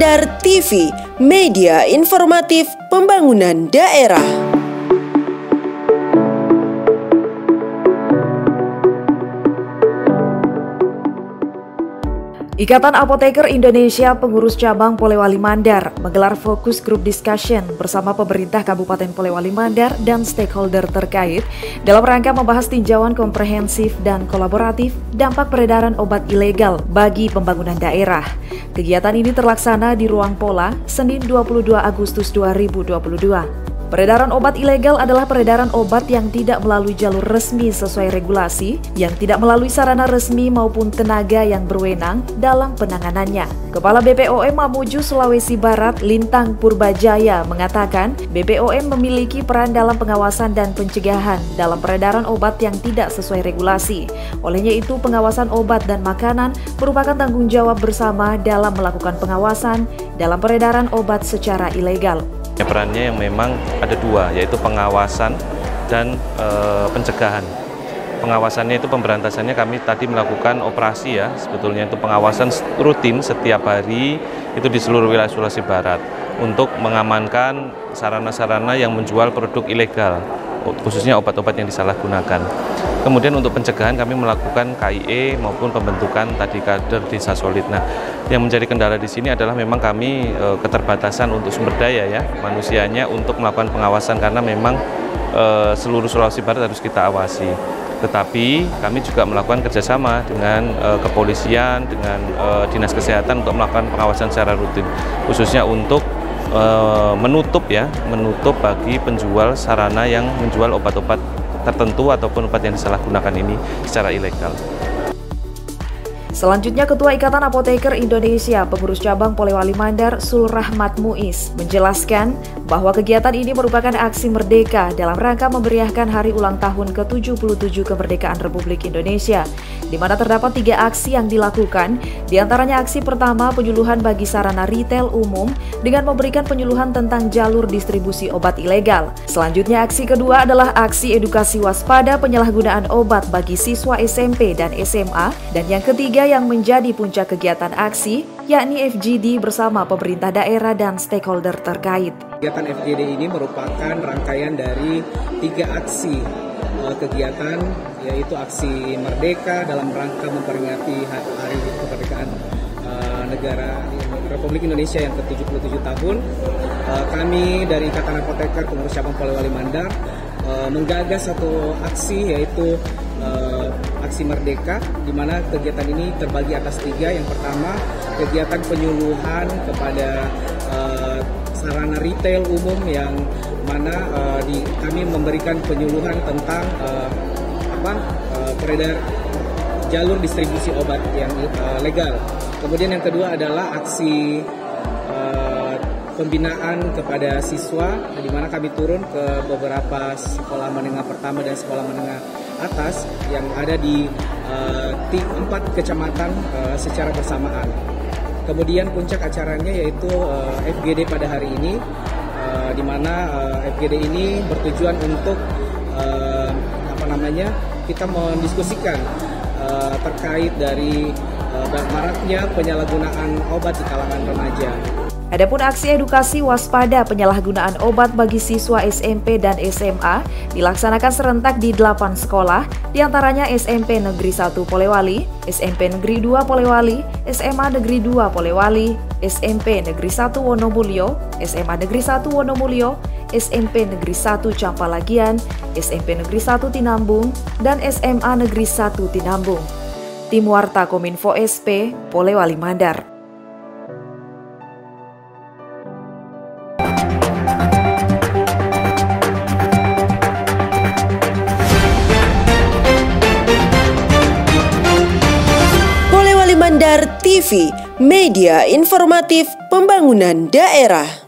Mandar TV, media informatif pembangunan daerah. Ikatan Apoteker Indonesia Pengurus Cabang Polewali Mandar menggelar fokus group discussion bersama pemerintah Kabupaten Polewali Mandar dan stakeholder terkait dalam rangka membahas tinjauan komprehensif dan kolaboratif dampak peredaran obat ilegal bagi pembangunan daerah. Kegiatan ini terlaksana di Ruang Pola, Senin 22 Agustus 2022. Peredaran obat ilegal adalah peredaran obat yang tidak melalui jalur resmi sesuai regulasi, yang tidak melalui sarana resmi maupun tenaga yang berwenang dalam penanganannya. Kepala BPOM Mamuju Sulawesi Barat, Lintang Purbajaya, mengatakan BPOM memiliki peran dalam pengawasan dan pencegahan dalam peredaran obat yang tidak sesuai regulasi. Olehnya itu, pengawasan obat dan makanan merupakan tanggung jawab bersama dalam melakukan pengawasan dalam peredaran obat secara ilegal. Perannya yang memang ada dua, yaitu pengawasan dan e, pencegahan. Pengawasannya itu pemberantasannya kami tadi melakukan operasi ya, sebetulnya itu pengawasan rutin setiap hari itu di seluruh wilayah Sulawesi Barat untuk mengamankan sarana-sarana yang menjual produk ilegal, khususnya obat-obat yang disalahgunakan. Kemudian untuk pencegahan kami melakukan KIE maupun pembentukan tadi kader desa solid. Nah, yang menjadi kendala di sini adalah memang kami e, keterbatasan untuk sumber daya ya manusianya untuk melakukan pengawasan karena memang e, seluruh Sulawesi Barat harus kita awasi. Tetapi kami juga melakukan kerjasama dengan e, kepolisian, dengan e, dinas kesehatan untuk melakukan pengawasan secara rutin, khususnya untuk e, menutup ya, menutup bagi penjual sarana yang menjual obat-obat tertentu ataupun obat yang disalahgunakan ini secara ilegal. Selanjutnya Ketua Ikatan Apoteker Indonesia Pengurus Cabang Polewali Mandar Sul Rahmat Muiz menjelaskan bahwa kegiatan ini merupakan aksi merdeka dalam rangka memeriahkan hari ulang tahun ke-77 kemerdekaan Republik Indonesia, di mana terdapat tiga aksi yang dilakukan, di antaranya aksi pertama penyuluhan bagi sarana retail umum dengan memberikan penyuluhan tentang jalur distribusi obat ilegal. Selanjutnya aksi kedua adalah aksi edukasi waspada penyalahgunaan obat bagi siswa SMP dan SMA, dan yang ketiga yang menjadi puncak kegiatan aksi, yakni FGD bersama pemerintah daerah dan stakeholder terkait. Kegiatan FGD ini merupakan rangkaian dari tiga aksi uh, kegiatan, yaitu aksi Merdeka dalam rangka memperingati Hari Kemerdekaan uh, Negara Republik Indonesia yang ke-77 tahun. Uh, kami dari Ikatan Apoteker Pengurus Cabang Polewali Mandar menggagas satu aksi yaitu Aksi Merdeka, di mana kegiatan ini terbagi atas tiga. Yang pertama, kegiatan penyuluhan kepada uh, sarana retail umum yang mana uh, di, kami memberikan penyuluhan tentang uh, apa uh, peredar jalur distribusi obat yang uh, legal. Kemudian yang kedua adalah aksi pembinaan kepada siswa di mana kami turun ke beberapa sekolah menengah pertama dan sekolah menengah atas yang ada di uh, empat kecamatan uh, secara bersamaan. Kemudian puncak acaranya yaitu uh, eh, FGD pada hari ini uh, di mana uh, FGD ini bertujuan untuk uh, apa namanya kita mendiskusikan uh, terkait dari uh, maraknya penyalahgunaan obat di kalangan remaja. Adapun aksi edukasi waspada penyalahgunaan obat bagi siswa SMP dan SMA dilaksanakan serentak di 8 sekolah, di antaranya SMP Negeri 1 Polewali, SMP Negeri 2 Polewali, SMA Negeri 2 Polewali, SMP Negeri 1 Wonomulyo, SMA Negeri 1 Wonomulyo, SMP Negeri 1 Campalagian, SMP Negeri 1 Tinambung, dan SMA Negeri 1 Tinambung. Tim Warta Kominfo SP, Polewali Mandar. Mandar TV, media informatif pembangunan daerah.